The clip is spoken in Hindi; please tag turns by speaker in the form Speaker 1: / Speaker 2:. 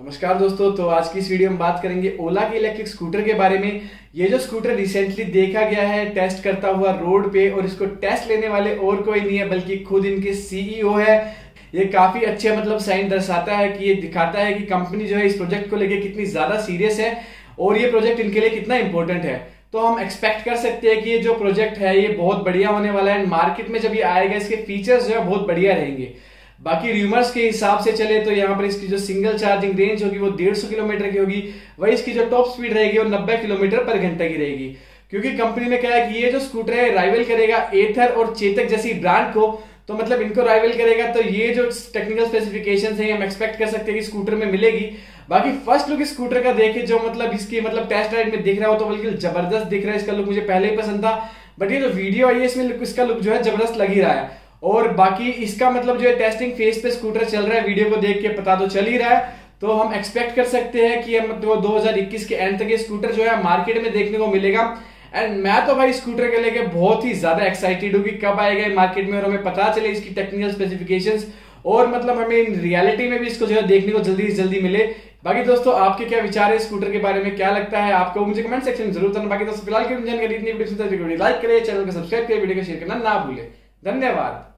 Speaker 1: नमस्कार दोस्तों तो आज की इस वीडियो में बात करेंगे ओला के इलेक्ट्रिक स्कूटर के बारे में। ये जो स्कूटर रिसेंटली देखा गया है टेस्ट करता हुआ रोड पे, और इसको टेस्ट लेने वाले और कोई नहीं है, बल्कि खुद इनके सीईओ है। ये काफ़ी अच्छे मतलब साइन दर्शाता है कि, ये दिखाता है कि कंपनी जो है, इस प्रोजेक्ट को लेकर कितनी ज़्यादा सीरियस है, और ये प्रोजेक्ट इनके लिए कितना इंपॉर्टेंट है। तो हम एक्सपेक्ट कर सकते हैं कि ये जो प्रोजेक्ट है, ये बहुत बढ़िया होने वाला है। मार्केट में जब ये आएगा, इसके फीचर्स जो है, बहुत बढ़िया रहेंगे। बाकी रूमर्स के हिसाब से चले तो यहाँ पर इसकी जो सिंगल चार्जिंग रेंज होगी वो डेढ़ सौ किलोमीटर की होगी। वही इसकी जो टॉप स्पीड रहेगी वो नब्बे किलोमीटर पर घंटे की रहेगी। क्योंकि कंपनी ने कहा है कि ये जो स्कूटर है राइवल करेगा एथर और चेतक जैसी ब्रांड को। तो मतलब इनको राइवल करेगा तो ये जो टेक्निकल स्पेसिफिकेशन है, हम एक्सपेक्ट कर सकते हैं कि स्कूटर में मिलेगी। बाकी फ़र्स्ट लुक स्कूटर का देखे, जो मतलब इसकी मतलब टेस्ट राइड में दिख रहा हो तो बिल्कुल ज़बरदस्त दिख रहा है। इसका लुक मुझे पहले ही पसंद था। बट ये जो वीडियो आई है, इसमें इसका लुक जो है, ज़बरदस्त लग ही रहा है। और बाकी इसका मतलब जो है टेस्टिंग फ़ेज़ पे स्कूटर चल रहा है वीडियो को देख के पता तो चल ही रहा है। तो हम एक्सपेक्ट कर सकते हैं कि मतलब 2021 के एंड तक ये स्कूटर जो है मार्केट में देखने को मिलेगा। एंड मैं तो भाई स्कूटर के लेके बहुत ही ज़्यादा एक्साइटेड हूँ कि कब आएगा मार्केट में और हमें पता चले इसकी टेक्निकल स्पेसिफिकेशंस और मतलब हमें इन रियलिटी में भी इसको जो है देखने को जल्दी से जल्दी मिले। बाकी दोस्तों, आपके क्या विचार है स्कूटर के बारे में? क्या लगता है? आपको मुझे कमेंट सेक्शन में ज़रूर बताना। बाकी दोस्तों, फ़िलहाल की जानकारी, इतनी लाइक करें चैनल को सब्सक्राइब करें वीडियो को शेयर करना ना भूले। धन्यवाद।